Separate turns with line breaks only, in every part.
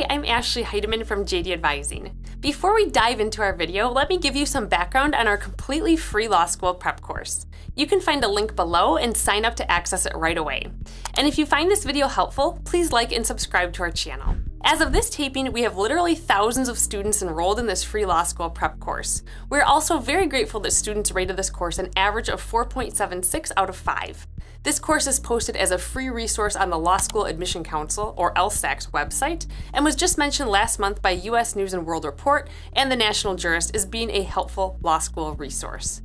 Ashley Heidemann from JD Advising. Before we dive into our video, let me give you some background on our completely free law school prep course. You can find a link below and sign up to access it right away. And if you find this video helpful, please like and subscribe to our channel. As of this taping, we have literally thousands of students enrolled in this free law school prep course. We're also very grateful that students rated this course an average of 4.76 out of 5. This course is posted as a free resource on the Law School Admission Council, or LSAC's website, and was just mentioned last month by US News and World Report and the National Jurist as being a helpful law school resource.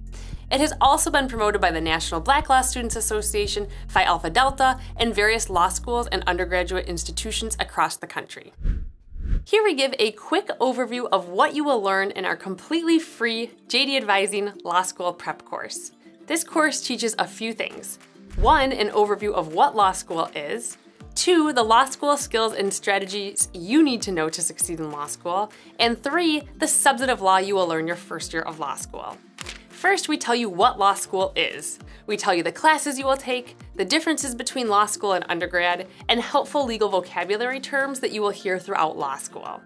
It has also been promoted by the National Black Law Students Association, Phi Alpha Delta, and various law schools and undergraduate institutions across the country. Here we give a quick overview of what you will learn in our completely free JD Advising Law School Prep course. This course teaches a few things. One, an overview of what law school is. Two, the law school skills and strategies you need to know to succeed in law school. And three, the subset of law you will learn your first year of law school. First, we tell you what law school is. We tell you the classes you will take, the differences between law school and undergrad, and helpful legal vocabulary terms that you will hear throughout law school.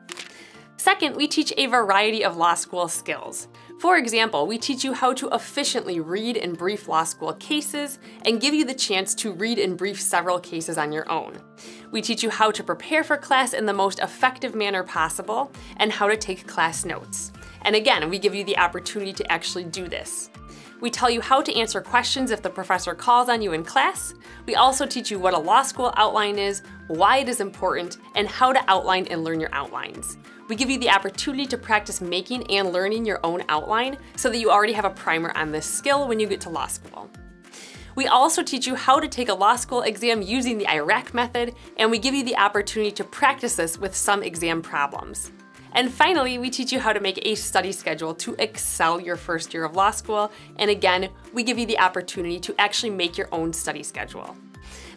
Second, we teach a variety of law school skills. For example, we teach you how to efficiently read and brief law school cases and give you the chance to read and brief several cases on your own. We teach you how to prepare for class in the most effective manner possible and how to take class notes. And again, we give you the opportunity to actually do this. We tell you how to answer questions if the professor calls on you in class. We also teach you what a law school outline is, why it is important, and how to outline and learn your outlines. We give you the opportunity to practice making and learning your own outline so that you already have a primer on this skill when you get to law school. We also teach you how to take a law school exam using the IRAC method, and we give you the opportunity to practice this with some exam problems. And finally, we teach you how to make a study schedule to excel your first year of law school. And again, we give you the opportunity to actually make your own study schedule.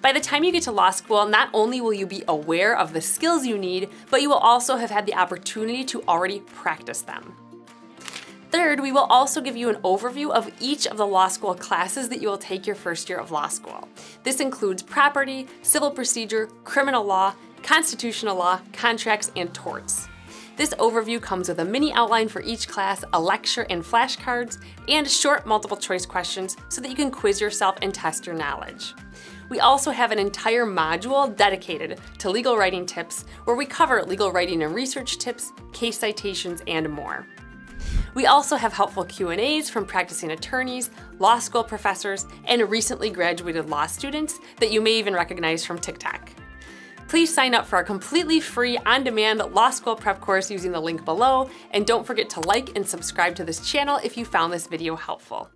By the time you get to law school, not only will you be aware of the skills you need, but you will also have had the opportunity to already practice them. Third, we will also give you an overview of each of the law school classes that you will take your first year of law school. This includes property, civil procedure, criminal law, constitutional law, contracts, and torts. This overview comes with a mini outline for each class, a lecture and flashcards, and short multiple choice questions so that you can quiz yourself and test your knowledge. We also have an entire module dedicated to legal writing tips where we cover legal writing and research tips, case citations, and more. We also have helpful Q&As from practicing attorneys, law school professors, and recently graduated law students that you may even recognize from TikTok. Please sign up for our completely free on-demand law school prep course using the link below, and don't forget to like and subscribe to this channel if you found this video helpful.